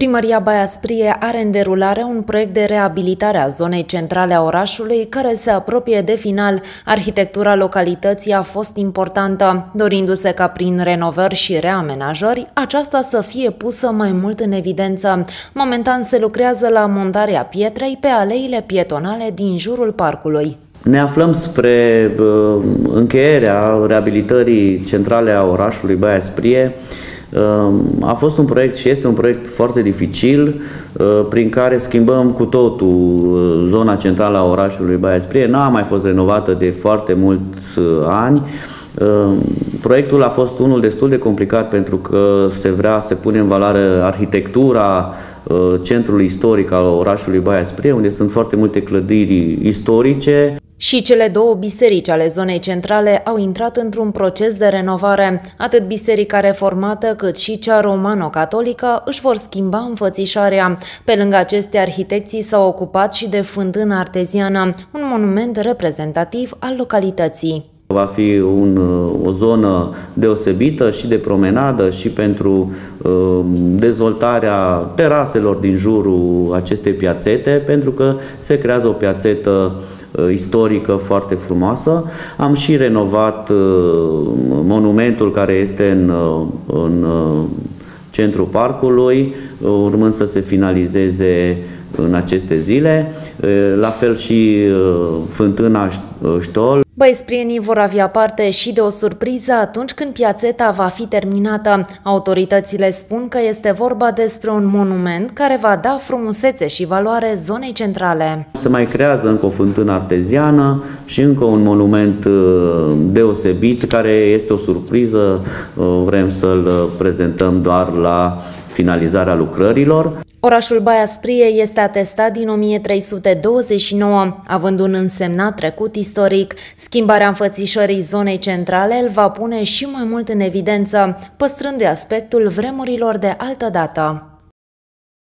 Primăria Baia Sprie are în derulare un proiect de reabilitare a zonei centrale a orașului care se apropie de final. Arhitectura localității a fost importantă, dorindu-se ca prin renovări și reamenajări aceasta să fie pusă mai mult în evidență. Momentan se lucrează la montarea pietrei pe aleile pietonale din jurul parcului. Ne aflăm spre uh, încheierea reabilitării centrale a orașului Baia Sprie, Ehm, a fost un proiect și este un proiect foarte dificil ehm, prin care schimbăm cu totul ehm, zona centrală a orașului Baia Sprie. N-a mai fost renovată de foarte mulți ani. Proiectul a fost unul destul de complicat pentru că se vrea să pune în valoare arhitectura centrului istoric al orașului Baia Sprie, unde sunt foarte multe clădiri istorice. Și cele două biserici ale zonei centrale au intrat într-un proces de renovare. Atât biserica reformată cât și cea romano-catolică își vor schimba înfățișarea. Pe lângă aceste arhitecții s-au ocupat și de fântâna arteziană, un monument reprezentativ al localității. Va fi un, o zonă deosebită și de promenadă și pentru uh, dezvoltarea teraselor din jurul acestei piațete, pentru că se creează o piațetă uh, istorică foarte frumoasă. Am și renovat uh, monumentul care este în, uh, în uh, centrul parcului, urmând să se finalizeze în aceste zile, la fel și fântâna Ștol. Băiesprienii vor avea parte și de o surpriză atunci când piațeta va fi terminată. Autoritățile spun că este vorba despre un monument care va da frumusețe și valoare zonei centrale. Se mai creează încă o fântână arteziană și încă un monument deosebit care este o surpriză. Vrem să-l prezentăm doar la finalizarea lucrărilor. Orașul Baia Sprie este atestat din 1329, având un însemnat trecut istoric. Schimbarea înfățișării zonei centrale îl va pune și mai mult în evidență, păstrându-i aspectul vremurilor de altă dată.